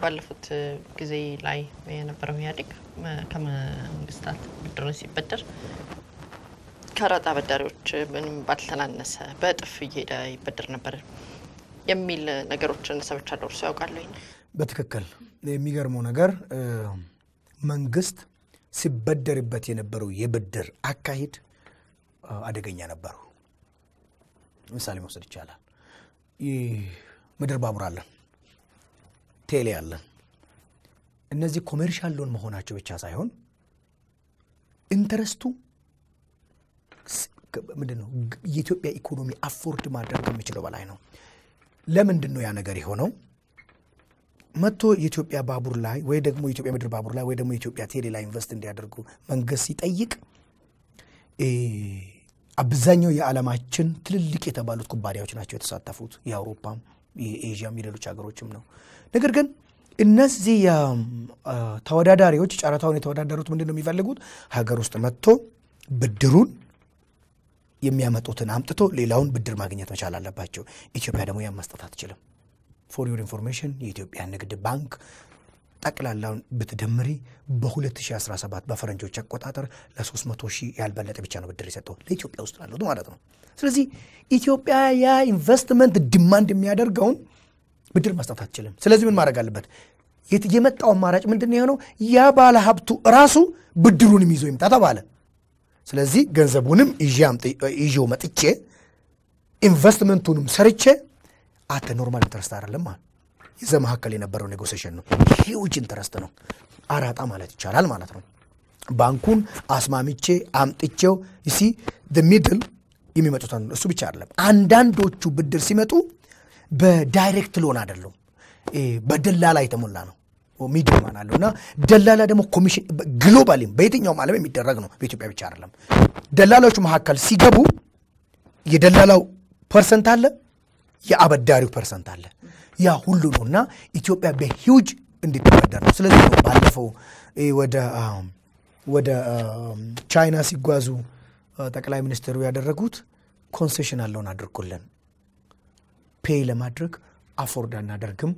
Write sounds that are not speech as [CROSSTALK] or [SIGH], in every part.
ባለፉት ጊዜ ላይ የነበረው ኢህአዴግ ከመንግስታት ብድርን ሲበደር ከአራጣ አበዳሪዎች ምንም ባልተናነሰ በእጥፍ እየሄደ ይበደር ነበር የሚል ነገሮችን ሰምቻለሁ። እርሱ ያውቃሉ? በትክክል የሚገርመው ነገር መንግስት ሲበደርበት የነበረው የብድር አካሄድ አደገኛ ነበሩ። ምሳሌ መውሰድ ይቻላል። ምድር ባቡር አለን፣ ቴሌ አለን። እነዚህ commercial loan መሆናቸው ብቻ ሳይሆን interest ኡ ምንድን ነው የኢትዮጵያ ኢኮኖሚ afford ማድረግ ከሚችለው በላይ ነው። ለምንድን ነው ያ ነገር የሆነው? መጥቶ የኢትዮጵያ ባቡር ላይ ወይ ደግሞ የኢትዮጵያ ምድር ባቡር ላይ ወይ ደግሞ የኢትዮጵያ ቴሌ ላይ invest እንዲያደርጉ መንግስት ሲጠይቅ አብዛኛው የዓለማችን ትልልቅ የተባሉት ኩባንያዎች ናቸው የተሳተፉት። የአውሮፓም፣ የኤዥያም፣ የሌሎች ሀገሮችም ነው። ነገር ግን እነዚህ ተወዳዳሪዎች ጨረታውን የተወዳደሩት ምንድን ነው የሚፈልጉት? ሀገር ውስጥ መጥቶ ብድሩን የሚያመጡትን አምጥቶ ሌላውን ብድር ማግኘት መቻል አለባቸው። ኢትዮጵያ ደግሞ ያን መስጠት አትችልም። for your information የኢትዮጵያ ንግድ ባንክ ጠቅላላውን ብትደምሪ በ2017 በፈረንጆች አቆጣጠር ለ300 ሺህ ያልበለጠ ብቻ ነው ብድር የሰጠው ለኢትዮጵያ ውስጥ ላሉት ማለት ነው። ስለዚህ ኢትዮጵያ ያ investment demand የሚያደርገውን ብድር መስጠት አትችልም። ስለዚህ ምን ማድረግ አለበት? የመጣው አማራጭ ምንድን ነው የሆነው? ያ ባለ ሀብቱ ራሱ ብድሩንም ይዞ ይምጣ ተባለ። ስለዚህ ገንዘቡንም ይዤው መጥቼ ኢንቨስትመንቱንም ሰርቼ at normal interest አይደለም የዘ መካከል የነበረው negotiation ነው። huge interest ነው። አራጣ ማለት ይቻላል ማለት ነው። ባንኩን አስማምቼ አምጥቼው ሲ middle የሚመጡት እሱ ብቻ አይደለም። አንዳንዶቹ ብድር ሲመጡ በ direct loan አይደለም፣ በደላላ የተሞላ ነው። middleman አለው እና ደላላ ደግሞ ኮሚሽን globally ም በየትኛውም ዓለም የሚደረግ ነው። በኢትዮጵያ ብቻ አይደለም። ደላላዎቹ መካከል ሲገቡ የደላላው percent አለ፣ የአበዳሪው percent አለ። ያ ሁሉ ነው እና ኢትዮጵያ በሂውጅ እንድትበደር ነው። ስለዚህ ነው ባለፈው ወደ ቻይና ሲጓዙ ጠቅላይ ሚኒስትሩ ያደረጉት concession አለውን አድርጉልን pay ለማድረግ afford አናደርግም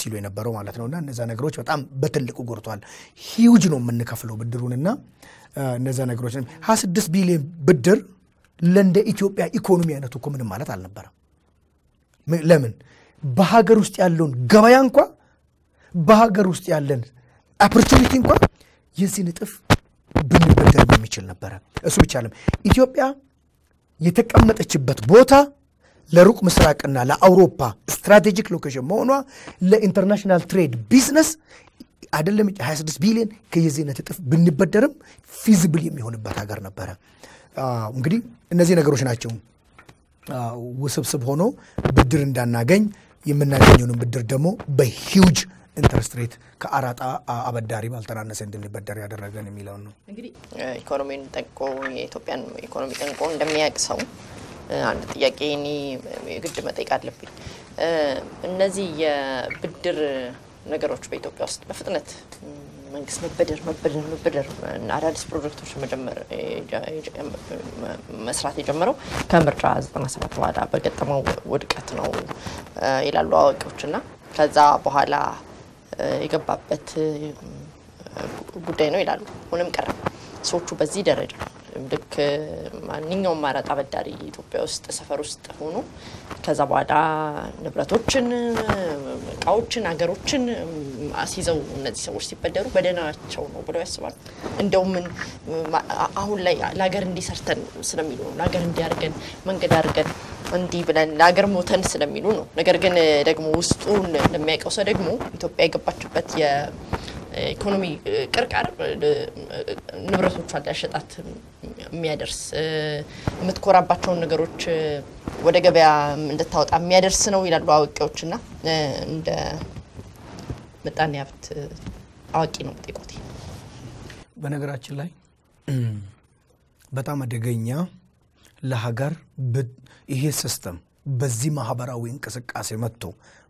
ሲሉ የነበረው ማለት ነው። እና እነዛ ነገሮች በጣም በትልቁ ጎድቷል። ሂውጅ ነው የምንከፍለው ብድሩንና እነዛ ነገሮች ሀያ ስድስት ቢሊዮን ብድር ለእንደ ኢትዮጵያ ኢኮኖሚ አይነቱ እኮ ምንም ማለት አልነበረም። ለምን በሀገር ውስጥ ያለውን ገበያ እንኳ በሀገር ውስጥ ያለን opportunity እንኳ የዚህን እጥፍ ብንበደር የሚችል ነበረ። እሱ ብቻ አይደለም ኢትዮጵያ የተቀመጠችበት ቦታ ለሩቅ ምስራቅና ለአውሮፓ strategic location መሆኗ ለ international trade business አይደለም 26 ቢሊዮን ከየዚህ አይነት እጥፍ ብንበደርም feasible የሚሆንበት ሀገር ነበረ። እንግዲህ እነዚህ ነገሮች ናቸው ውስብስብ ሆኖ ብድር እንዳናገኝ የምናገኘውን ብድር ደግሞ በ huge interest rate ከአራጣ አበዳሪ ባልተናነሰ እንድንበደር ያደረገን የሚለውን ነው። እንግዲህ ኢኮኖሚን ጠንቅቆ የኢትዮጵያን ኢኮኖሚ ጠንቅቆ እንደሚያውቅ ሰው አንድ ጥያቄ እኔ የግድ መጠየቅ አለብኝ። እነዚህ የብድር ነገሮች በኢትዮጵያ ውስጥ በፍጥነት መንግስት መበደር መበደር መበደር አዳዲስ ፕሮጀክቶች መስራት የጀመረው ከምርጫ 97 በኋላ በገጠመው ውድቀት ነው ይላሉ አዋቂዎች እና ከዛ በኋላ የገባበት ጉዳይ ነው ይላሉ። ሆነም ቀረ ሰዎቹ በዚህ ደረጃ ልክ ማንኛውም አራጣ አበዳሪ ኢትዮጵያ ውስጥ ሰፈር ውስጥ ሆኖ ከዛ በኋላ ንብረቶችን፣ እቃዎችን፣ ሀገሮችን አስይዘው እነዚህ ሰዎች ሲበደሩ በደህናቸው ነው ብለው ያስባሉ። እንደውም አሁን ላይ ለሀገር እንዲሰርተን ስለሚሉ ነው። ለሀገር እንዲያርገን መንገድ አድርገን እንዲህ ብለን ለሀገር ሞተን ስለሚሉ ነው። ነገር ግን ደግሞ ውስጡን እንደሚያውቀው ሰው ደግሞ ኢትዮጵያ የገባችበት ኢኮኖሚ ቅርቃር ንብረቶቿን ሊያሸጣት የሚያደርስ የምትኮራባቸውን ነገሮች ወደ ገበያ እንድታወጣ የሚያደርስ ነው ይላሉ አዋቂዎች። እና እንደ ምጣኔ ሀብት አዋቂ ነው ጠይቆት። በነገራችን ላይ በጣም አደገኛ ለሀገር ይሄ system በዚህ ማህበራዊ እንቅስቃሴ መጥቶ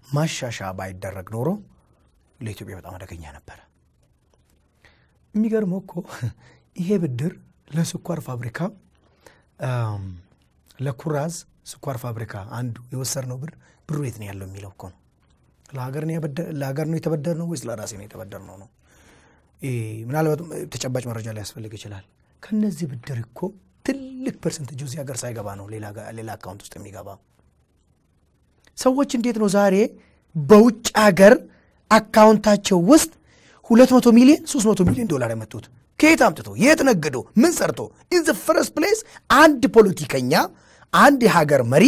ማሻሻያ ባይደረግ ኖሮ ለኢትዮጵያ በጣም አደገኛ ነበረ። የሚገርመው እኮ ይሄ ብድር ለስኳር ፋብሪካ ለኩራዝ ስኳር ፋብሪካ አንዱ የወሰድነው ብር ብሩ የት ነው ያለው የሚለው እኮ ነው። ለሀገር ነው የተበደርነው ወይስ ለራሴ ነው የተበደርነው? ምናልባት ተጨባጭ መረጃ ሊያስፈልግ ይችላል። ከነዚህ ብድር እኮ ትልቅ percentage እዚህ ሀገር ሳይገባ ነው ሌላ account ውስጥ የሚገባ። ሰዎች እንዴት ነው ዛሬ በውጭ ሀገር account አቸው ውስጥ ሁለት መቶ ሚሊዮን ሶስት ሚሊዮን ዶላር ያመጡት? ከየት አምጥቶ የት ነግዶ ምን ሰርቶ? in the first place አንድ ፖለቲከኛ አንድ የሀገር መሪ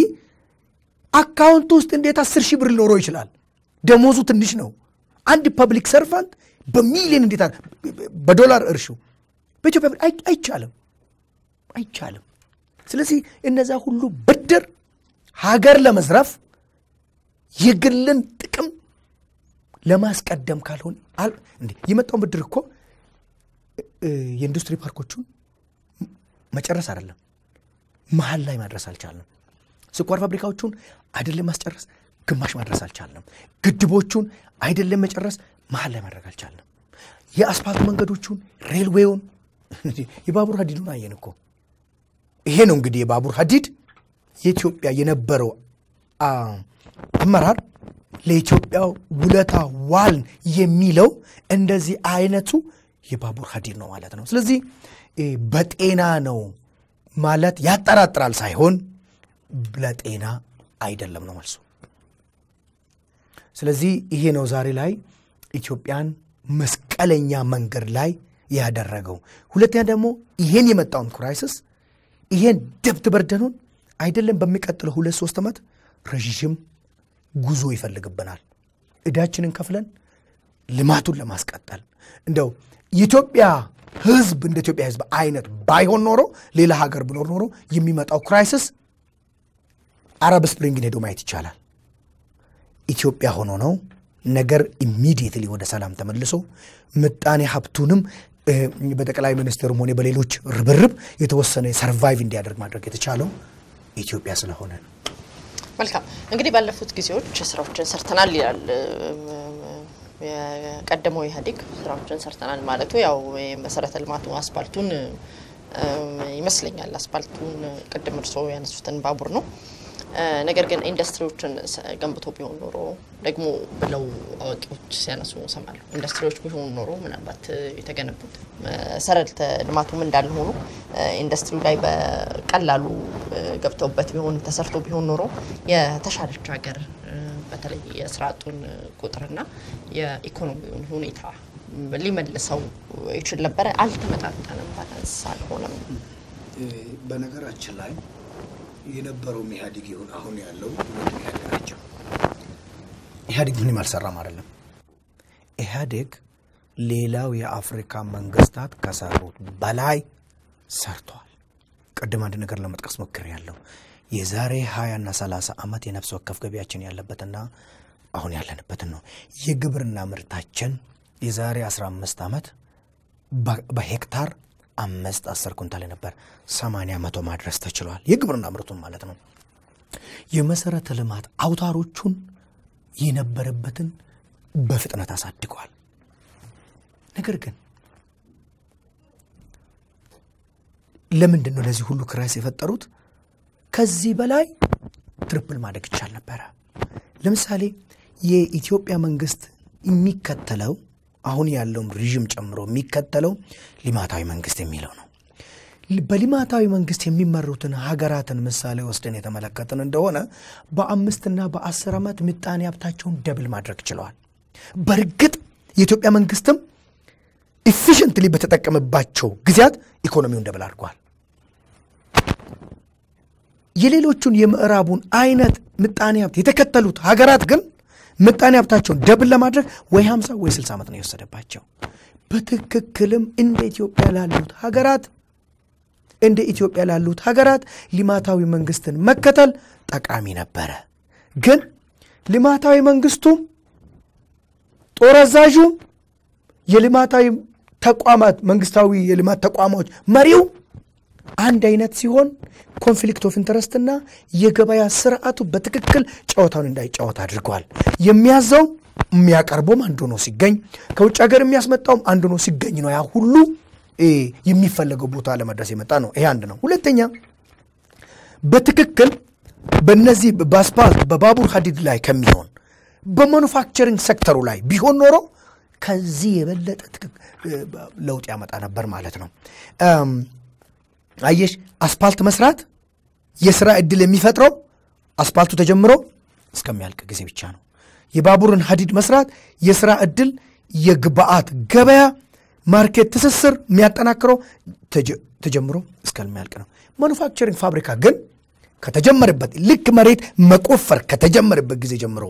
account ኡ ውስጥ እንዴት አስር ሺህ ብር ሊኖረው ይችላል? ደሞዙ ትንሽ ነው። አንድ public servant በሚሊዮን እንዴት በዶላር እርሹ በኢትዮጵያ አይቻልም፣ አይቻልም። ስለዚህ እነዛ ሁሉ ብድር ሀገር ለመዝረፍ የግልን ጥቅም ለማስቀደም ካልሆነ የመጣውን ብድር እኮ የኢንዱስትሪ ፓርኮቹን መጨረስ አይደለም መሀል ላይ ማድረስ አልቻልንም። ስኳር ፋብሪካዎቹን አይደለም ማስጨረስ ግማሽ ማድረስ አልቻልንም። ግድቦቹን አይደለም መጨረስ መሀል ላይ ማድረግ አልቻልንም። የአስፓልት መንገዶቹን፣ ሬልዌውን፣ የባቡር ሀዲዱን አየን እኮ። ይሄ ነው እንግዲህ የባቡር ሀዲድ የኢትዮጵያ የነበረው አመራር ለኢትዮጵያ ውለታ ዋልን የሚለው እንደዚህ አይነቱ የባቡር ሀዲድ ነው ማለት ነው። ስለዚህ በጤና ነው ማለት ያጠራጥራል ሳይሆን ለጤና አይደለም ነው መልሱ። ስለዚህ ይሄ ነው ዛሬ ላይ ኢትዮጵያን መስቀለኛ መንገድ ላይ ያደረገው። ሁለተኛ ደግሞ ይሄን የመጣውን crisis ይሄን debt burden ኡን አይደለም በሚቀጥለው ሁለት ሶስት ዓመት ረዥም ጉዞ ይፈልግብናል። እዳችንን ከፍለን ልማቱን ለማስቀጠል እንደው የኢትዮጵያ ሕዝብ እንደ ኢትዮጵያ ሕዝብ አይነት ባይሆን ኖሮ ሌላ ሀገር ብኖር ኖሮ የሚመጣው crisis Arab Spring ን ሄዶ ማየት ይቻላል። ኢትዮጵያ ሆኖ ነው ነገር immediately ወደ ሰላም ተመልሶ ምጣኔ ሀብቱንም በጠቅላይ ሚኒስትሩም ሆነ በሌሎች ርብርብ የተወሰነ survive እንዲያደርግ ማድረግ የተቻለው ኢትዮጵያ ስለሆነ ነው። መልካም እንግዲህ ባለፉት ጊዜዎች ስራዎችን ሰርተናል ይላል የቀደመው ኢህአዴግ። ስራዎችን ሰርተናል ማለቱ ያው መሰረተ ልማቱ አስፓልቱን ይመስለኛል። አስፓልቱን ቅድም እርስዎ ያነሱትን ባቡር ነው። ነገር ግን ኢንዱስትሪዎችን ገንብቶ ቢሆን ኖሮ ደግሞ ብለው አዋቂዎች ሲያነሱ እሰማለሁ። ኢንዱስትሪዎች ቢሆኑ ኖሮ ምናልባት የተገነቡት መሰረተ ልማቱም እንዳለ ሆኖ ኢንዱስትሪው ላይ በቀላሉ ገብተውበት ቢሆን ተሰርቶ ቢሆን ኖሮ የተሻለች ሀገር በተለይ የስራ አጡን ቁጥርና የኢኮኖሚውን ሁኔታ ሊመልሰው ይችል ነበረ። አልተመጣጠንም፣ balance አልሆነም። በነገራችን ላይ የነበረው ኢህአዴግ ይሁን አሁን ያለው ሁለቱም ኢህአዴግ ናቸው። ኢህአዴግ ምንም አልሰራም አይደለም። ኢህአዴግ ሌላው የአፍሪካ መንግስታት ከሰሩት በላይ ሰርቷል። ቅድም አንድ ነገር ለመጥቀስ ሞክሬያለሁ። የዛሬ 20 እና 30 ዓመት የነፍስ ወከፍ ገቢያችን ያለበትና አሁን ያለንበትን ነው። የግብርና ምርታችን የዛሬ 15 ዓመት በሄክታር አምስት አስር ኩንታል ነበር። ሰማንያ መቶ ማድረስ ተችሏል። የግብርና ምርቱን ማለት ነው። የመሰረተ ልማት አውታሮቹን የነበረበትን በፍጥነት አሳድገዋል። ነገር ግን ለምንድን ነው ለዚህ ሁሉ crisis የፈጠሩት? ከዚህ በላይ triple ማደግ ይቻል ነበረ። ለምሳሌ የኢትዮጵያ መንግስት የሚከተለው አሁን ያለውም regime ጨምሮ የሚከተለው ልማታዊ መንግስት የሚለው ነው። በልማታዊ መንግስት የሚመሩትን ሀገራትን ምሳሌ ወስደን የተመለከትን እንደሆነ በአምስትና በአስር ዓመት ምጣኔ ሀብታቸውን double ማድረግ ችለዋል። በእርግጥ የኢትዮጵያ መንግስትም efficiently በተጠቀመባቸው ጊዜያት ኢኮኖሚውን double አድርጓል። የሌሎቹን የምዕራቡን አይነት ምጣኔ ሀብት የተከተሉት ሀገራት ግን ምጣኔ ሀብታቸውን ደብል ለማድረግ ወይ 50 ወይ 60 ዓመት ነው የወሰደባቸው። በትክክልም እንደ ኢትዮጵያ ላሉት ሀገራት እንደ ኢትዮጵያ ላሉት ሀገራት ልማታዊ መንግስትን መከተል ጠቃሚ ነበረ። ግን ልማታዊ መንግስቱም ጦር አዛዡም የልማታዊ ተቋማት መንግስታዊ የልማት ተቋሞች መሪው አንድ አይነት ሲሆን conflict of interest ና የገበያ ስርዓቱ በትክክል ጨዋታውን እንዳይጫወት አድርገዋል። የሚያዘው የሚያቀርበውም አንዱ ነው ሲገኝ፣ ከውጭ ሀገር የሚያስመጣውም አንዱ ነው ሲገኝ ነው ያ ሁሉ የሚፈለገው ቦታ ለመድረስ የመጣ ነው። ይሄ አንድ ነው። ሁለተኛ በትክክል በነዚህ በአስፓልት በባቡር ሀዲድ ላይ ከሚሆን በ manufacturing sector ኡ ላይ ቢሆን ኖሮ ከዚህ የበለጠ ለውጥ ያመጣ ነበር ማለት ነው። አየሽ አስፓልት መስራት የስራ ዕድል የሚፈጥረው አስፓልቱ ተጀምሮ እስከሚያልቅ ጊዜ ብቻ ነው። የባቡርን ሀዲድ መስራት የስራ ዕድል፣ የግብአት ገበያ፣ market ትስስር የሚያጠናክረው ተጀምሮ እስከሚያልቅ ነው። manufacturing ፋብሪካ ግን ከተጀመረበት ልክ መሬት መቆፈር ከተጀመረበት ጊዜ ጀምሮ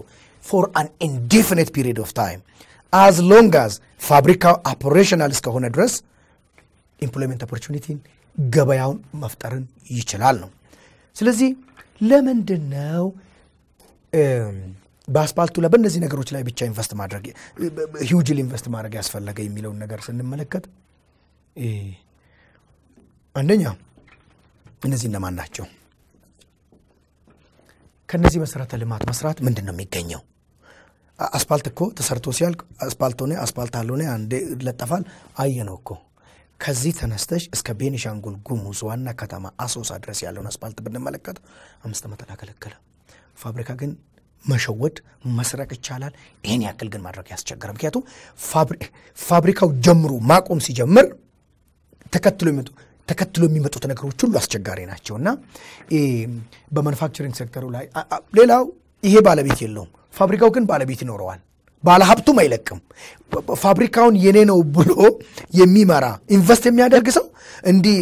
for an indefinite period of time as long as ፋብሪካው operational እስከሆነ ድረስ employment opportunity ን ገበያውን መፍጠርን ይችላል ነው። ስለዚህ ለምንድን ነው በአስፓልቱ ላይ በእነዚህ ነገሮች ላይ ብቻ invest ማድረግ hugely invest ማድረግ ያስፈለገ የሚለውን ነገር ስንመለከት አንደኛ እነዚህ እነማን ናቸው? ከእነዚህ መሰረተ ልማት መስራት ምንድን ነው የሚገኘው? አስፓልት እኮ ተሰርቶ ሲያልቅ አስፓልት ሆነ አስፓልት አልሆነ አንዴ ይለጠፋል። አየነው እኮ ከዚህ ተነስተሽ እስከ ቤኒሻንጉል ጉሙዝ ዋና ከተማ አሶሳ ድረስ ያለውን አስፓልት ብንመለከት አምስት ዓመት አላገለገለ። ፋብሪካ ግን መሸወድ መስረቅ ይቻላል። ይህን ያክል ግን ማድረግ ያስቸገረ። ምክንያቱም ፋብሪካው ጀምሮ ማቆም ሲጀምር ተከትሎ የሚመጡ ተከትሎ የሚመጡት ነገሮች ሁሉ አስቸጋሪ ናቸው እና በማኑፋክቸሪንግ ሴክተሩ ላይ ሌላው ይሄ ባለቤት የለውም። ፋብሪካው ግን ባለቤት ይኖረዋል። ባለሀብቱም አይለቅም። ፋብሪካውን የኔ ነው ብሎ የሚመራ ኢንቨስት የሚያደርግ ሰው እንዲህ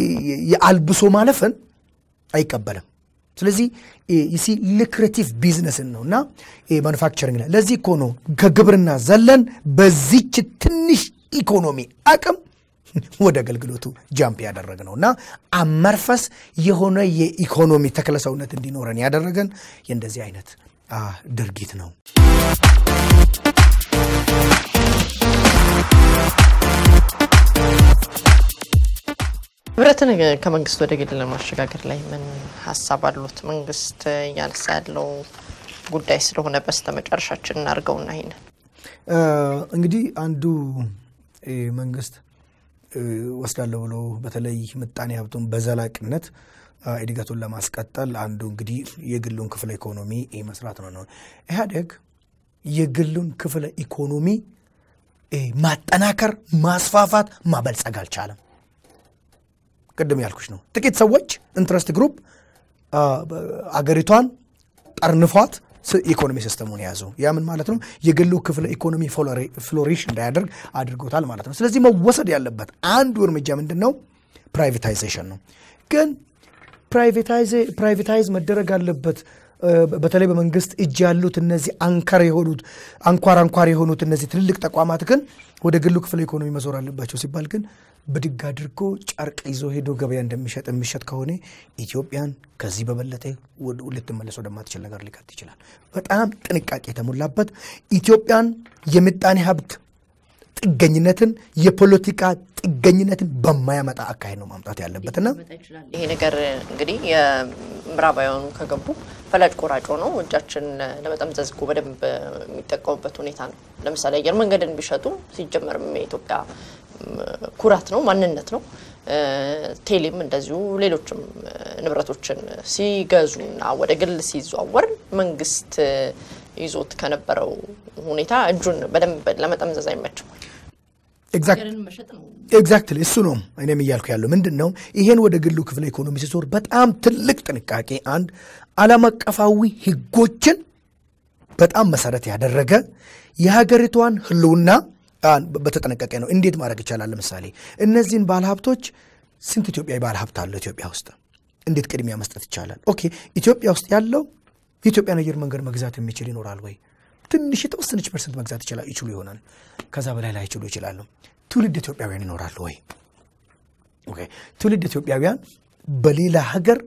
የአልብሶ ማለፍን አይቀበልም። ስለዚህ ይሲ ልክሬቲቭ ቢዝነስን ነው እና ማኑፋክቸሪንግ ላይ ለዚህ እኮ ከግብርና ዘለን በዚች ትንሽ ኢኮኖሚ አቅም ወደ አገልግሎቱ ጃምፕ ያደረግ ነው እና አመርፈስ የሆነ የኢኮኖሚ ተክለሰውነት እንዲኖረን ያደረገን የእንደዚህ አይነት ድርጊት ነው። ህብረትን ከመንግስት ወደ ግል ለማሸጋገር ላይ ምን ሀሳብ አሉት? መንግስት እያነሳ ያለው ጉዳይ ስለሆነ በስተ መጨረሻችን እናድርገውና ይሄንን እንግዲህ አንዱ መንግስት ወስዳለሁ ብሎ በተለይ ምጣኔ ሀብቱን በዘላቂነት እድገቱን ለማስቀጠል አንዱ እንግዲህ የግሉን ክፍለ ኢኮኖሚ መስራት ነው ነው ኢህአዴግ የግሉን ክፍለ ኢኮኖሚ ማጠናከር፣ ማስፋፋት፣ ማበልጸግ አልቻለም። ቅድም ያልኩሽ ነው። ጥቂት ሰዎች interest group አገሪቷን ጠርንፏት ኢኮኖሚ system ኡን የያዙ ያ ምን ማለት ነው? የግሉ ክፍለ ኢኮኖሚ flourish እንዳያደርግ አድርጎታል ማለት ነው። ስለዚህ መወሰድ ያለበት አንዱ እርምጃ ምንድን ነው? privatization ነው። ግን privatize መደረግ አለበት። በተለይ በመንግስት እጅ ያሉት እነዚህ anchor የሆኑት አንኳር አንኳር የሆኑት እነዚህ ትልልቅ ተቋማት ግን ወደ ግሉ ክፍለ ኢኮኖሚ መዞር አለባቸው ሲባል ግን ብድግ አድርጎ ጨርቅ ይዞ ሄዶ ገበያ እንደሚሸጥ የሚሸጥ ከሆነ ኢትዮጵያን ከዚህ በበለጠ ልትመለስ ወደማትችል ነገር ሊከት ይችላል። በጣም ጥንቃቄ የተሞላበት ኢትዮጵያን የምጣኔ ሀብት ጥገኝነትን የፖለቲካ ጥገኝነትን በማያመጣ አካሄድ ነው ማምጣት ያለበትና ይሄ ነገር እንግዲህ የምዕራባውያኑ ከገቡ ፈላጭ ቆራጭ ነው እጃችን ለመጠምዘዝ እኮ በደንብ የሚጠቀሙበት ሁኔታ ነው። ለምሳሌ አየር መንገድን ቢሸጡ ሲጀመርም የኢትዮጵያ ኩራት ነው፣ ማንነት ነው። ቴሌም እንደዚሁ ሌሎችም ንብረቶችን ሲገዙና ወደ ግል ሲዘዋወር መንግስት ይዞት ከነበረው ሁኔታ እጁን በደንብ ለመጠምዘዝ አይመችም። exactly እሱ ነው እኔም እያልኩ ያለው ምንድን ነው ይሄን ወደ ግሉ ክፍለ ኢኮኖሚ ሲዞር በጣም ትልቅ ጥንቃቄ አንድ ዓለም አቀፋዊ ህጎችን በጣም መሰረት ያደረገ የሀገሪቷን ህልውና በተጠነቀቀ ነው። እንዴት ማድረግ ይቻላል? ለምሳሌ እነዚህን ባለሀብቶች ስንት ኢትዮጵያዊ ባለሀብት አለው ኢትዮጵያ ውስጥ እንዴት ቅድሚያ መስጠት ይቻላል? okay ኢትዮጵያ ውስጥ ያለው የኢትዮጵያን አየር መንገድ መግዛት የሚችል ይኖራል ወይ? ትንሽ የተወሰነች percent መግዛት ይችሉ ይሆናል። ከዛ በላይ ላይችሉ ይችላሉ። ትውልድ ኢትዮጵያውያን ይኖራሉ ወይ? ትውልድ ኢትዮጵያውያን በሌላ ሀገር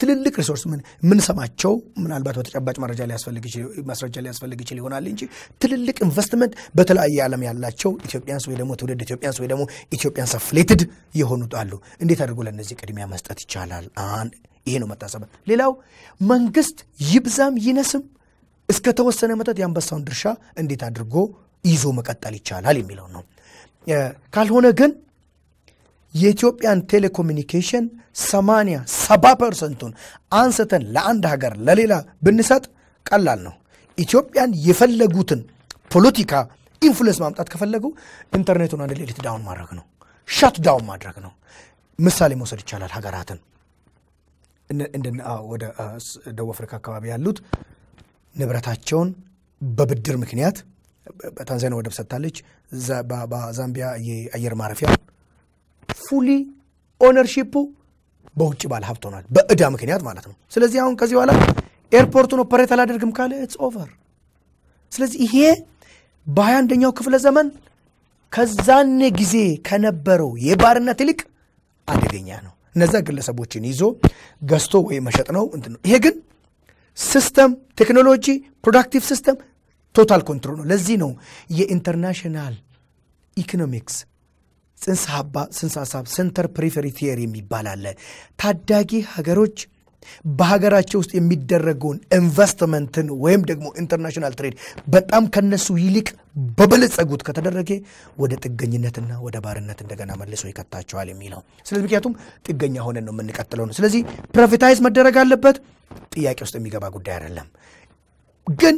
ትልልቅ resource የምንሰማቸው ምናልባት በተጨባጭ መረጃ ማስረጃ ሊያስፈልግ ይችል ይሆናል እንጂ ትልልቅ ኢንቨስትመንት በተለያየ ዓለም ያላቸው ኢትዮጵያንስ ወይ ደግሞ ትውልድ ኢትዮጵያንስ ወይ ደግሞ ኢትዮጵያንስ affiliated የሆኑት አሉ። እንዴት አድርጎ ለእነዚህ ቅድሚያ መስጠት ይቻላል? ይሄ ነው መታሰብ። ሌላው መንግስት ይብዛም ይነስም እስከ ተወሰነ መጠን የአንበሳውን ድርሻ እንዴት አድርጎ ይዞ መቀጠል ይቻላል የሚለው ነው። ካልሆነ ግን የኢትዮጵያን ቴሌኮሙኒኬሽን ሰማንያ ሰባ percent ኡን አንስተን ለአንድ ሀገር ለሌላ ብንሰጥ ቀላል ነው። ኢትዮጵያን የፈለጉትን ፖለቲካ influence ማምጣት ከፈለጉ ኢንተርኔቱን አንድ ሌሊት down ማድረግ ነው፣ shut down ማድረግ ነው። ምሳሌ መውሰድ ይቻላል ሀገራትን ወደ ደቡብ አፍሪካ አካባቢ ያሉት ንብረታቸውን በብድር ምክንያት በታንዛኒያ ወደብ ሰጥታለች። በዛምቢያ የአየር ማረፊያ fully ownership ኡ በውጭ ባለ ሀብት ሆኗል፣ በእዳ ምክንያት ማለት ነው። ስለዚህ አሁን ከዚህ በኋላ airport ኡን operate አላደርግም ካለ it's over። ስለዚህ ይሄ በሀያ አንደኛው ክፍለ ዘመን ከዛኔ ጊዜ ከነበረው የባርነት ይልቅ አደገኛ ነው። እነዛ ግለሰቦችን ይዞ ገዝቶ ወይ መሸጥ ነው እንትን ነው። ይሄ ግን system፣ ቴክኖሎጂ፣ productive system total control ነው። ለዚህ ነው የ international economics ጽንሰ ሀሳብ center periphery theory የሚባል አለ። ታዳጊ ሀገሮች በሀገራቸው ውስጥ የሚደረገውን ኢንቨስትመንትን ወይም ደግሞ international trade በጣም ከነሱ ይልቅ በበለጸጉት ከተደረገ ወደ ጥገኝነትና ወደ ባርነት እንደገና መልሶ ይከታቸዋል የሚለው ስለዚህ ምክንያቱም ጥገኛ ሆነን ነው የምንቀጥለው ነው። ስለዚህ privatize መደረግ አለበት፣ ጥያቄ ውስጥ የሚገባ ጉዳይ አይደለም። ግን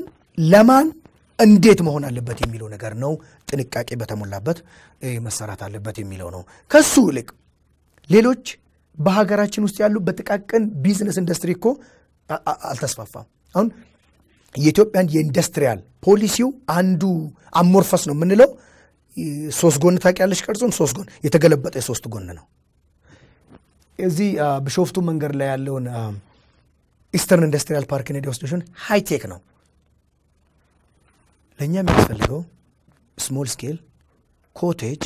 ለማን እንዴት መሆን አለበት የሚለው ነገር ነው ጥንቃቄ በተሞላበት መሰራት አለበት የሚለው ነው። ከሱ ይልቅ ሌሎች በሀገራችን ውስጥ ያሉ በጥቃቅን ቢዝነስ ኢንዱስትሪ እኮ አልተስፋፋም። አሁን የኢትዮጵያን የ industrial ፖሊሲው አንዱ amorphous ነው የምንለው ሶስት ጎን ታውቂያለሽ፣ ቅርጹን ሶስት ጎን የተገለበጠ የሶስት ጎን ነው። እዚህ ቢሾፍቱ መንገድ ላይ ያለውን Eastern Industrial Park ን ሄደ ወስደሽን high-tech ነው። ለእኛ የሚያስፈልገው small scale cottage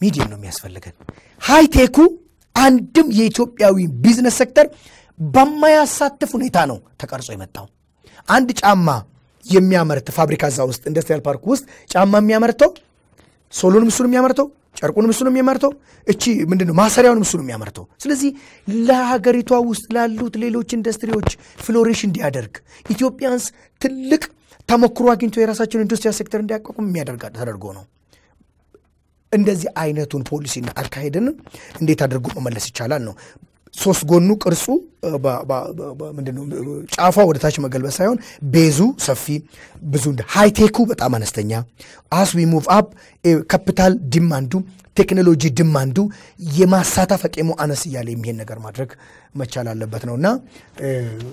medium ነው የሚያስፈልገን። ሃይቴኩ አንድም የኢትዮጵያዊ business sector በማያሳትፍ ሁኔታ ነው ተቀርጾ የመጣው። አንድ ጫማ የሚያመርት ፋብሪካ እዛ ውስጥ industrial park ውስጥ ጫማ የሚያመርተው sole ኡንም እሱን የሚያመርተው ጨርቁንም እሱን የሚያመርተው እቺ ምንድነው ማሰሪያውንም እሱን የሚያመርተው። ስለዚህ ለሀገሪቷ ውስጥ ላሉት ሌሎች ኢንዱስትሪዎች flourish እንዲያደርግ ኢትዮጵያንስ ትልቅ ተሞክሮ አግኝቶ የራሳቸውን industrial sector እንዲያቋቁም የሚያደርግ ተደርጎ ነው። እንደዚህ አይነቱን ፖሊሲና አካሄድን እንዴት አድርጎ መመለስ ይቻላል ነው። ሶስት ጎኑ ቅርጹ ጫፏ ወደ ታች መገልበስ ሳይሆን base ኡ ሰፊ ብዙ ሃይቴኩ በጣም አነስተኛ as we move up capital demand ኡ technology demand ኡ የማሳተፍ አቅሙ አነስ እያለ የሚሄድ ነገር ማድረግ መቻል አለበት ነው እና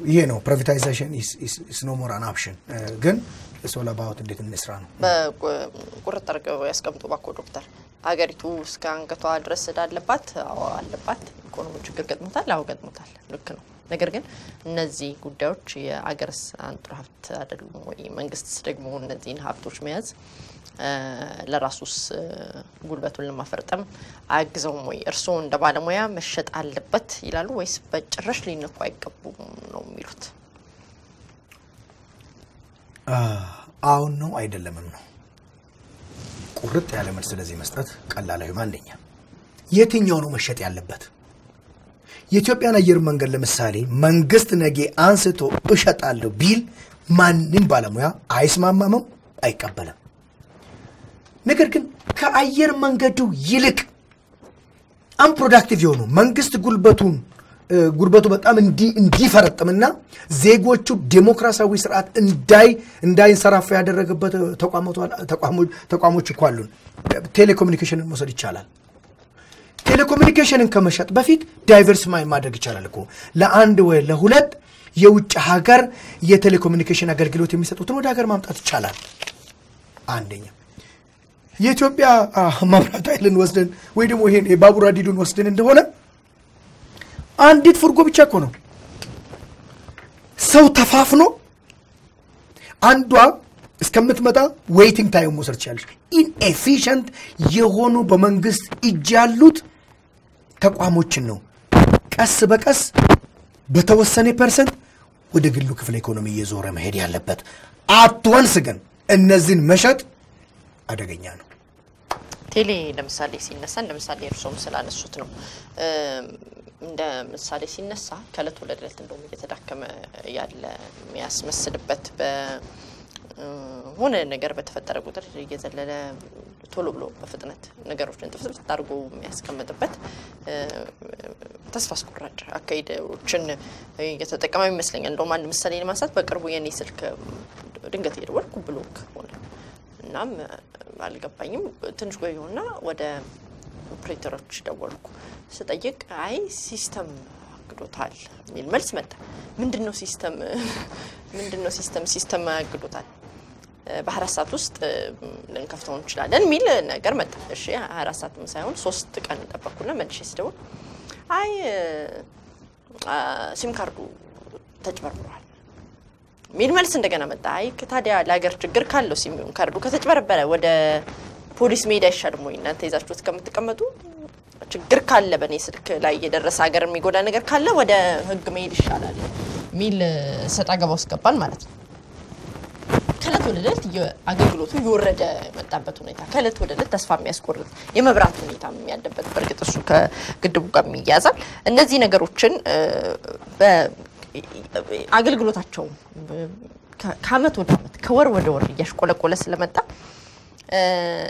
ይሄ ነው privatization is no more an option ግን ሶል እንዴት እንስራ ነው። በቁርጥ አድርገው ያስቀምጡ ባኮ ዶክተር። ሀገሪቱ እስከ አንገቷ ድረስ ዕዳ አለባት? ኢኮኖሚ ችግር ገጥሞታል? አዎ ገጥሞታል። ልክ ነው። ነገር ግን እነዚህ ጉዳዮች የአገርስ አንጡር ሀብት አይደሉም ወይ? መንግስትስ ደግሞ እነዚህን ሀብቶች መያዝ ለራሱስ ጉልበቱን ለማፈርጠም አያግዘውም ወይ? እርስዎ እንደ ባለሙያ መሸጥ አለበት ይላሉ ወይስ በጭራሽ ሊነኩ አይገቡም ነው የሚሉት? አሁን ነው አይደለምም ነው ቁርጥ ያለ መልስ ስለዚህ መስጠት ቀላል አይሆንም። አንደኛ የትኛው ነው መሸጥ ያለበት? የኢትዮጵያን አየር መንገድ ለምሳሌ መንግስት ነገ አንስቶ እሸጣለሁ ቢል ማንም ባለሙያ አይስማማምም፣ አይቀበልም። ነገር ግን ከአየር መንገዱ ይልቅ unproductive የሆኑ መንግስት ጉልበቱን ጉልበቱ በጣም እንዲፈረጥምና ዜጎቹ ዴሞክራሲያዊ ስርዓት እንዳይ እንዳይንሰራፋ ያደረገበት ተቋሞች እኮ አሉን። ቴሌኮሙኒኬሽንን መውሰድ ይቻላል። ቴሌኮሙኒኬሽንን ከመሸጥ በፊት diversify ማድረግ ይቻላል እኮ ለአንድ ወይ ለሁለት የውጭ ሀገር የቴሌኮሙኒኬሽን አገልግሎት የሚሰጡትን ወደ ሀገር ማምጣት ይቻላል። አንደኛ የኢትዮጵያ መብራት ኃይልን ወስደን ወይ ደግሞ ይሄን የባቡር ሀዲዱን ወስደን እንደሆነ አንዲት ፉርጎ ብቻ እኮ ነው ሰው ተፋፍኖ አንዷ እስከምትመጣ waiting time መውሰድ ትችላለች። inefficient የሆኑ በመንግስት እጅ ያሉት ተቋሞችን ነው ቀስ በቀስ በተወሰነ percent ወደ ግሉ ክፍለ ኢኮኖሚ እየዞረ መሄድ ያለበት። at once ግን እነዚህን መሸጥ አደገኛ ነው። ቴሌ ለምሳሌ ሲነሳ እንደ ምሳሌ እርሶም ስላነሱት ነው እንደ ምሳሌ ሲነሳ ከእለት ወደ እለት እንደውም እየተዳከመ ያለ የሚያስመስልበት በሆነ ነገር በተፈጠረ ቁጥር እየዘለለ ቶሎ ብሎ በፍጥነት ነገሮችን ጥፍጥፍ አድርጎ የሚያስቀምጥበት ተስፋ አስቆራጭ አካሄዶችን እየተጠቀመ ይመስለኛል። እንደውም አንድ ምሳሌ ለማንሳት በቅርቡ የኔ ስልክ ድንገት እየደወልኩ ብሎክ ሆነ። እናም አልገባኝም። ትንሽ ቆየሁና ወደ ኦፕሬተሮች ደወልኩ። ስጠይቅ አይ system አግዶታል የሚል መልስ መጣ። ምንድን ነው system [LAUGHS] ምንድን ነው system system አግዶታል በአራት ሰዓት ውስጥ ልንከፍተው እንችላለን የሚል ነገር መጣ። እሺ አራት ሰዓትም ሳይሆን ሶስት ቀን ጠበቅኩና መልሼ ስደውል አይ ሲም ካርዱ ተጭበርብሯል ሚል መልስ እንደገና መጣ። አይ ታዲያ ለሀገር ችግር ካለው ሲም ካርዱ ከተጭበረበረ ወደ ፖሊስ መሄድ አይሻልም ወይ? እናንተ ይዛችሁት ከምትቀመጡ ችግር ካለ በእኔ ስልክ ላይ የደረሰ ሀገር የሚጎዳ ነገር ካለ ወደ ሕግ መሄድ ይሻላል ሚል ሰጣ ገባ ውስጥ ገባን ማለት ነው። ከእለት ወደ እለት አገልግሎቱ እየወረደ የመጣበት ሁኔታ ከእለት ወደ እለት ተስፋ የሚያስቆርጥ የመብራት ሁኔታ ያለበት በእርግጥ እሱ ከግድቡ ጋር የሚያያዛል። እነዚህ ነገሮችን አገልግሎታቸው ከአመት ወደ አመት ከወር ወደ ወር እያሽቆለቆለ ስለመጣ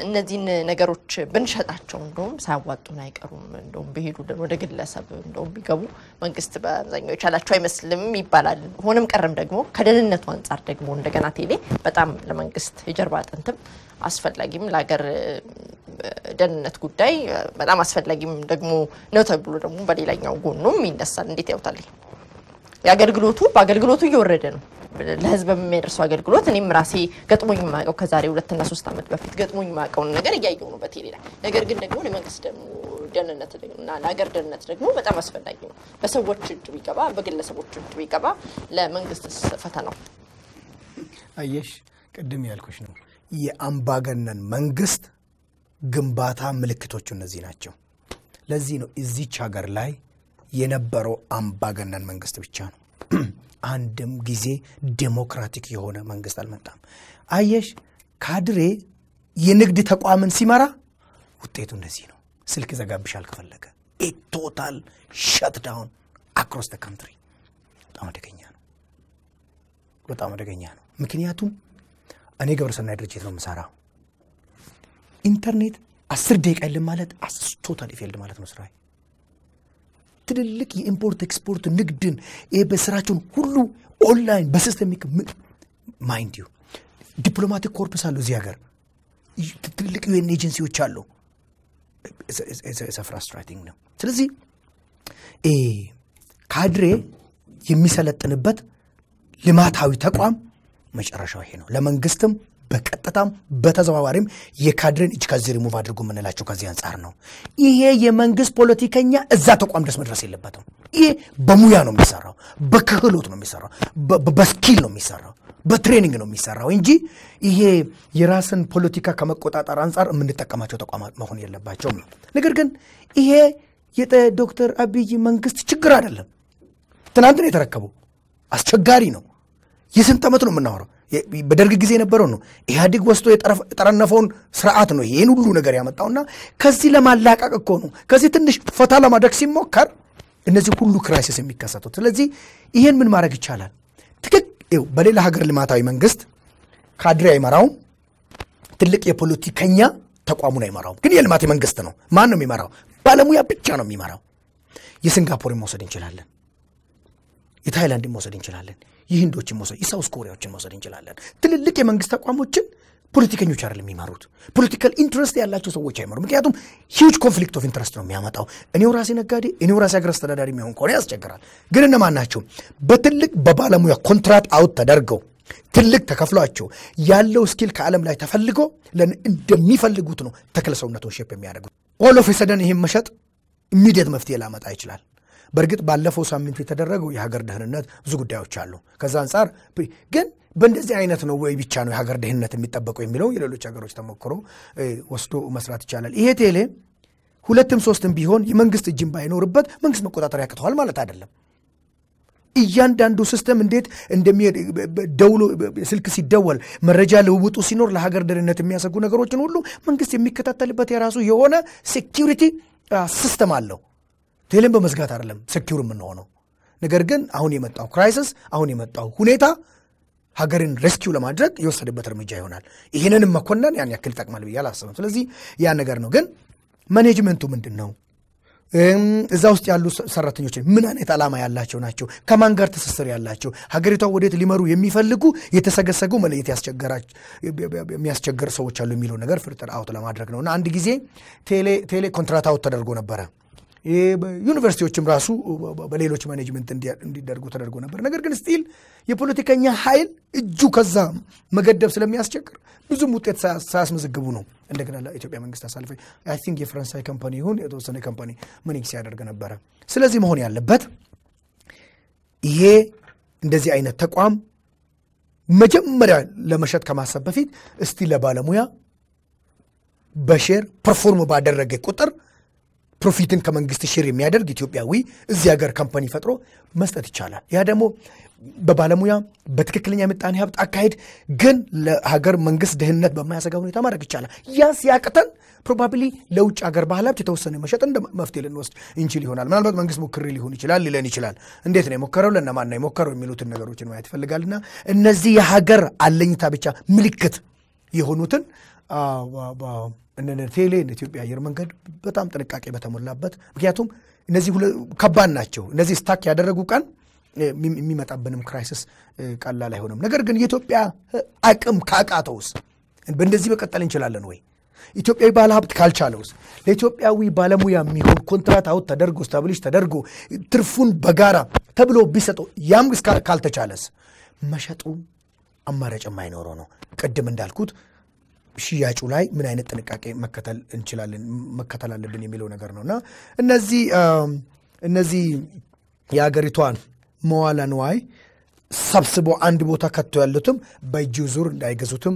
እነዚህን ነገሮች ብንሸጣቸው እንደውም ሳያዋጡን አይቀሩም። እንደውም ቢሄዱ ወደ ግለሰብ እንደውም ቢገቡ መንግስት በአብዛኛው የቻላቸው አይመስልም ይባላል። ሆነም ቀረም ደግሞ ከደህንነቱ አንጻር ደግሞ እንደገና ቴሌ በጣም ለመንግስት የጀርባ አጥንትም አስፈላጊም ለሀገር ደህንነት ጉዳይ በጣም አስፈላጊም ደግሞ ነው ተብሎ ደግሞ በሌላኛው ጎኑም ይነሳል። እንዴት ያውታል? የአገልግሎቱ በአገልግሎቱ እየወረደ ነው ለህዝብ የሚያደርሰው አገልግሎት እኔም ራሴ ገጥሞኝ የማውቀው ከዛሬ ሁለትና ሶስት ዓመት በፊት ገጥሞኝ የማውቀውን ነገር እያየው ነው በቴሌ ላይ። ነገር ግን ደግሞ ለመንግስት ደግሞ ደህንነት እና ለሀገር ደህንነት ደግሞ በጣም አስፈላጊ ነው። በሰዎች እጅ ቢገባ፣ በግለሰቦች እጅ ቢገባ ለመንግስት ፈተናው አየሽ፣ ቅድም ያልኩሽ ነው። የአምባገነን መንግስት ግንባታ ምልክቶቹ እነዚህ ናቸው። ለዚህ ነው እዚች ሀገር ላይ የነበረው አምባገነን መንግስት ብቻ ነው። [CLEARS THROAT] አንድም ጊዜ ዴሞክራቲክ የሆነ መንግስት አልመጣም። አየሽ ካድሬ የንግድ ተቋምን ሲመራ ውጤቱ እንደዚህ ነው። ስልክ ዘጋብሻል ከፈለገ total shutdown across the country በጣም አደገኛ ነው። በጣም አደገኛ ነው። ምክንያቱም እኔ ግብረሰናይ ድርጅት ነው የምሰራው። ኢንተርኔት አስር ደቂቃ የለም ማለት total failed ማለት ነው ስራ ትልልቅ የ import export ንግድን ይሄ በስራቸውን ሁሉ online በ system mind you diplomatic corps አሉ እዚህ ሀገር ትልልቅ ዩኤን ኤጀንሲዎች አሉ። frustrating ነው። ስለዚህ ካድሬ የሚሰለጥንበት ልማታዊ ተቋም መጨረሻው ይሄ ነው። ለመንግስትም በቀጥታም በተዘዋዋሪም የካድሬን እጅ ከዚህ ሪሙቭ አድርጎ የምንላቸው ከዚህ አንጻር ነው። ይሄ የመንግስት ፖለቲከኛ እዛ ተቋም ድረስ መድረስ የለበትም። ይሄ በሙያ ነው የሚሰራው፣ በክህሎት ነው የሚሰራው፣ በ skill ነው የሚሰራው፣ በ training ነው የሚሰራው እንጂ ይሄ የራስን ፖለቲካ ከመቆጣጠር አንጻር የምንጠቀማቸው ተቋማት መሆን የለባቸውም ነው። ነገር ግን ይሄ የዶክተር አብይ መንግስት ችግር አይደለም። ትናንት ነው የተረከበው። አስቸጋሪ ነው። የስንት ዓመት ነው የምናወራው? በደርግ ጊዜ የነበረው ነው። ኢህአዴግ ወስዶ የጠረነፈውን ስርዓት ነው ይህን ሁሉ ነገር ያመጣውና ከዚህ ለማላቀቅ እኮ ነው። ከዚህ ትንሽ ፈታ ለማድረግ ሲሞከር እነዚህ ሁሉ crisis የሚከሰቱት። ስለዚህ ይህን ምን ማድረግ ይቻላል? ትክክል በሌላ ሀገር ልማታዊ መንግስት ካድሬ አይመራውም። ትልቅ የፖለቲከኛ ተቋሙን አይመራውም። ግን የልማት መንግስት ነው። ማን ነው የሚመራው? ባለሙያ ብቻ ነው የሚመራው። የሲንጋፖርን መውሰድ እንችላለን። የታይላንድን መውሰድ እንችላለን። የህንዶችን መውሰድ የ South Korea ዎችን መውሰድ እንችላለን። ትልልቅ የመንግስት ተቋሞችን ፖለቲከኞች አይደለም የሚመሩት፣ political interest ያላቸው ሰዎች አይመሩ። ምክንያቱም huge conflict of interest ነው የሚያመጣው። እኔው ራሴ ነጋዴ፣ እኔው ራሴ ሀገር አስተዳዳሪ የሚሆን ከሆነ ያስቸግራል። ግን እነማን ናቸው? በትልቅ በባለሙያ contract out ተደርገው ትልቅ ተከፍሏቸው ያለው skill ከዓለም ላይ ተፈልጎ እንደሚፈልጉት ነው ተክለ ሰውነቱን shape የሚያደርጉት። all of sudden ይህም መሸጥ immediate መፍትሄ ላመጣ ይችላል። በእርግጥ ባለፈው ሳምንት የተደረገው የሀገር ደህንነት ብዙ ጉዳዮች አሉ። ከዛ አንጻር ግን በእንደዚህ አይነት ነው ወይ ብቻ ነው የሀገር ደህንነት የሚጠበቀው የሚለው የሌሎች ሀገሮች ተሞክሮ ወስዶ መስራት ይቻላል። ይሄ ቴሌ ሁለትም ሶስትም ቢሆን የመንግስት እጅን ባይኖርበት መንግስት መቆጣጠር ያቅተዋል ማለት አይደለም። እያንዳንዱ system እንዴት እንደሚሄድ ደውሎ ስልክ ሲደወል መረጃ ልውውጡ ሲኖር ለሀገር ደህንነት የሚያሰጉ ነገሮችን ሁሉ መንግስት የሚከታተልበት የራሱ የሆነ security system አለው። ቴሌን በመዝጋት አይደለም secure የምንሆነው። ነገር ግን አሁን የመጣው crisis አሁን የመጣው ሁኔታ ሀገርን rescue ለማድረግ የወሰደበት እርምጃ ይሆናል። ይህንንም መኮነን ያን ያክል ይጠቅማል ብዬ አላስብም። ስለዚህ ያ ነገር ነው። ግን management ኡ ምንድን ነው? እዛ ውስጥ ያሉ ሰራተኞች ምን አይነት ዓላማ ያላቸው ናቸው? ከማን ጋር ትስስር ያላቸው ሀገሪቷ ወዴት ሊመሩ የሚፈልጉ የተሰገሰጉ መለየት የሚያስቸግር ሰዎች አሉ የሚለው ነገር filter out ለማድረግ ነው እና አንድ ጊዜ ቴሌ contract out ተደርጎ ነበረ። ዩኒቨርሲቲዎችም ራሱ በሌሎች management እንዲደረጉ ተደርጎ ነበር። ነገር ግን still የፖለቲከኛ ኃይል እጁ ከዛ መገደብ ስለሚያስቸግር ብዙም ውጤት ሳያስመዘግቡ ነው እንደገና ለኢትዮጵያ መንግስት አሳልፈው I think የፈረንሳይ company ይሁን የተወሰነ company manage ሲያደርግ ነበረ። ስለዚህ መሆን ያለበት ይሄ እንደዚህ አይነት ተቋም መጀመሪያ ለመሸጥ ከማሰብ በፊት እስቲ ለባለሙያ በ share perform ባደረገ ቁጥር profit ን ከመንግስት share የሚያደርግ ኢትዮጵያዊ እዚህ ሀገር company ፈጥሮ መስጠት ይቻላል። ያ ደግሞ በባለሙያ በትክክለኛ የምጣኔ ሀብት አካሄድ ግን ለሀገር መንግስት ደህንነት በማያሰጋ ሁኔታ ማድረግ ይቻላል። ያ ሲያቅተን probably ለውጭ ሀገር ባለ ሀብት የተወሰነ መሸጥ እንደ መፍትሄ ልንወስድ እንችል ይሆናል። ምናልባት መንግስት ሞክሬ ሊሆን ይችላል ሊለን ይችላል። እንዴት ነው የሞከረው? ለእነማን ነው የሞከረው? የሚሉትን ነገሮችን ማየት ይፈልጋልና እነዚህ የሀገር አለኝታ ብቻ ምልክት የሆኑትን ቴሌ ኢትዮጵያ አየር መንገድ በጣም ጥንቃቄ በተሞላበት ምክንያቱም እነዚህ ከባድ ናቸው። እነዚህ stuck ያደረጉ ቀን የሚመጣብንም crisis ቀላል አይሆንም። ነገር ግን የኢትዮጵያ አቅም ካቃተውስ በእንደዚህ መቀጠል እንችላለን ወይ? ኢትዮጵያዊ ባለ ሀብት ካልቻለውስ? ለኢትዮጵያዊ ባለሙያ የሚሆን contract out ተደርጎ establish ተደርጎ ትርፉን በጋራ ተብሎ ቢሰጠው ያም ካልተቻለስ መሸጡ አማራጭ የማይኖረው ነው። ቅድም እንዳልኩት ሽያጩ ላይ ምን አይነት ጥንቃቄ መከተል እንችላለን መከተል አለብን የሚለው ነገር ነው እና እነዚህ እነዚህ የሀገሪቷን መዋለ ሰብስቦ አንድ ቦታ ከቶ ያሉትም በእጁ ዙር እንዳይገዙትም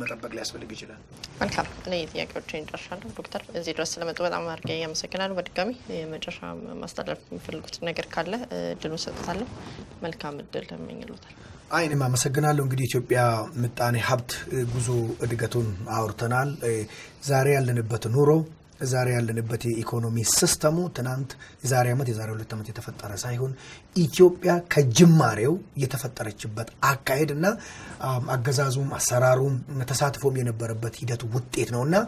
መጠበቅ ሊያስፈልግ ይችላል። መልካም እኔ ጥያቄዎችን ጨርሻለሁ። ዶክተር እዚህ ድረስ ስለመጡ በጣም አድርጌ ያመሰግናለሁ። በድጋሚ የመጨረሻ ማስተላለፍ የሚፈልጉት ነገር ካለ እድሉን ሰጥታለሁ። መልካም እድል እመኝሎታል። አይ እኔም አመሰግናለሁ። እንግዲህ ኢትዮጵያ ምጣኔ ሀብት ጉዞ እድገቱን አውርተናል። ዛሬ ያለንበት ኑሮ ዛሬ ያለንበት የኢኮኖሚ system ኡ ትናንት የዛሬ ዓመት የዛሬ ሁለት ዓመት የተፈጠረ ሳይሆን ኢትዮጵያ ከጅማሬው የተፈጠረችበት አካሄድ እና አገዛዙም አሰራሩም ተሳትፎም የነበረበት ሂደት ውጤት ነው እና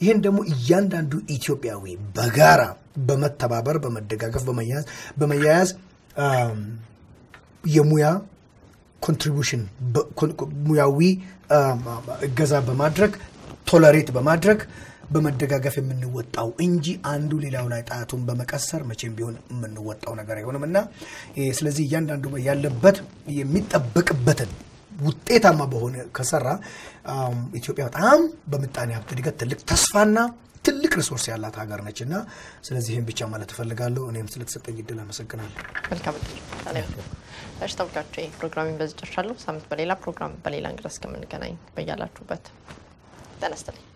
ይህን ደግሞ እያንዳንዱ ኢትዮጵያዊ በጋራ በመተባበር በመደጋገፍ በመያያዝ የሙያ contribution ሙያዊ እገዛ በማድረግ tolerate በማድረግ በመደጋገፍ የምንወጣው እንጂ አንዱ ሌላው ላይ ጣቱን በመቀሰር መቼም ቢሆን የምንወጣው ነገር አይሆንም። እና ስለዚህ እያንዳንዱ ያለበት የሚጠበቅበትን ውጤታማ በሆነ ከሰራ ኢትዮጵያ በጣም በምጣኔ ሀብት እድገት ትልቅ ተስፋና ትልቅ resource ያላት ሀገር ነች እና ስለዚህ ይህም ብቻ ማለት እፈልጋለሁ። እኔም ስለተሰጠኝ እድል አመሰግናለሁ። መልካም ይህ ፕሮግራሜን በዚህ ጨርሻለሁ። ሳምንት በሌላ ፕሮግራም በሌላ እንግዳ እስከምንገናኝ በያላችሁበት ተነስተልኝ